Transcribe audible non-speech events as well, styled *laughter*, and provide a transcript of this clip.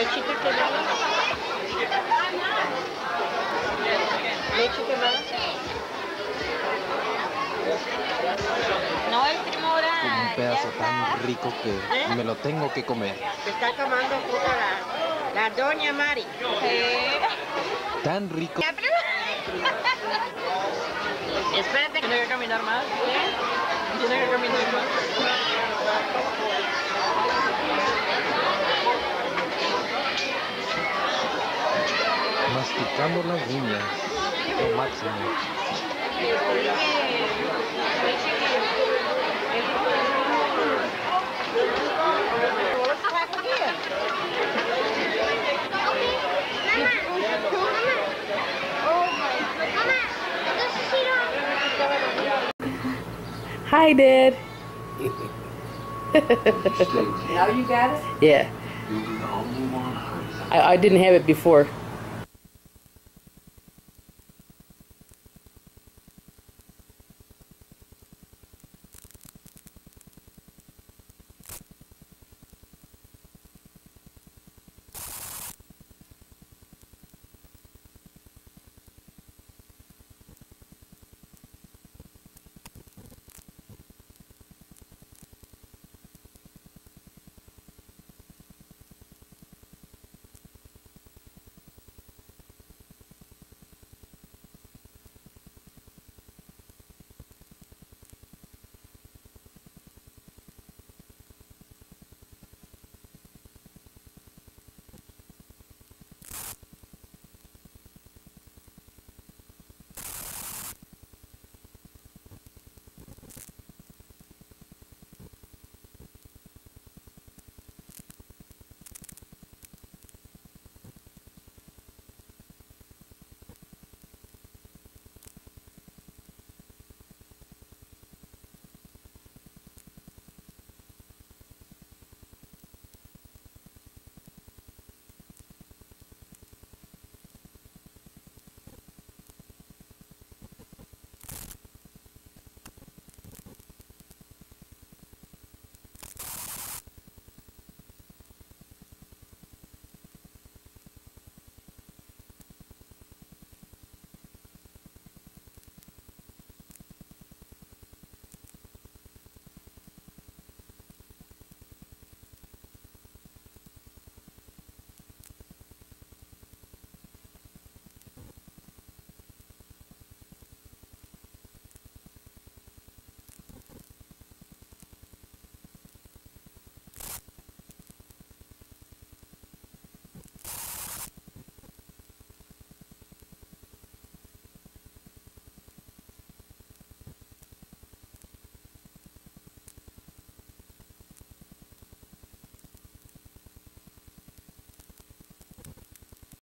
Lechita quemada. Leche quemada. No, el primo ahora Un pedazo tan rico que me lo tengo que comer. Se está tomando jugo la, la doña Mari. Sí. Tan rico. Ya, primo. *laughs* Espérate. Tiene que caminar más. Tiene que caminar más. Masticando las uñas. Lo máximo. Hi, Dad. Now you got it? Yeah. I, I didn't have it before.